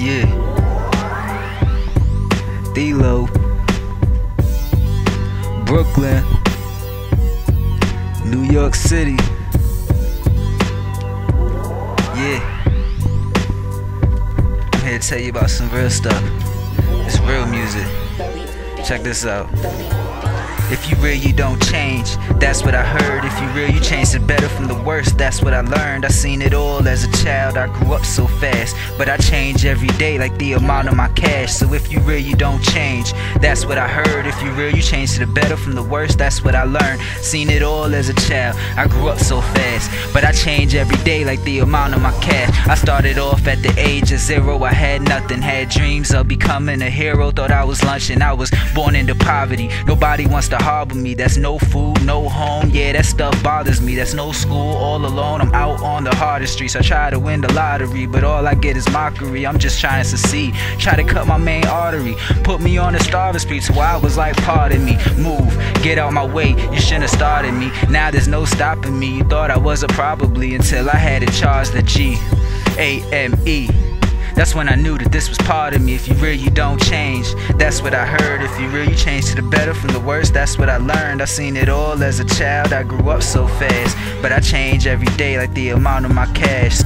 Yeah. Thelo. Brooklyn. New York City. Yeah. I'm here to tell you about some real stuff. It's real music. Check this out. If you real, you don't change. That's what I heard. If you real, you change the better from the worst. That's what I learned. I seen it all as a child. I grew up so fast. But I change every day like the amount of my cash. So if you real, you don't change. That's what I heard. If you real, you change to the better from the worst. That's what I learned. Seen it all as a child. I grew up so fast. But I change every day like the amount of my cash. I started off at the age of zero. I had nothing. Had dreams of becoming a hero. Thought I was lunching. I was born into poverty. Nobody wants to harbor me. That's no food, no home. Yeah, that stuff bothers me. That's no school, all alone. I'm out on the hardest streets. I try to win the lottery, but all I get is mockery. I'm just trying to succeed. Try to cut my main artery. Put me on the starving street, so I was like, pardon me. Move, get out my way. You shouldn't have started me. Now there's no stopping me. You thought I was a probably until I had to charge the G. A M E. That's when I knew that this was part of me. If you real, you don't change. That's what I heard. If you real, you change to the better from the worst. That's what I learned. I seen it all as a child. I grew up so fast. But I change every day like the amount of my cash.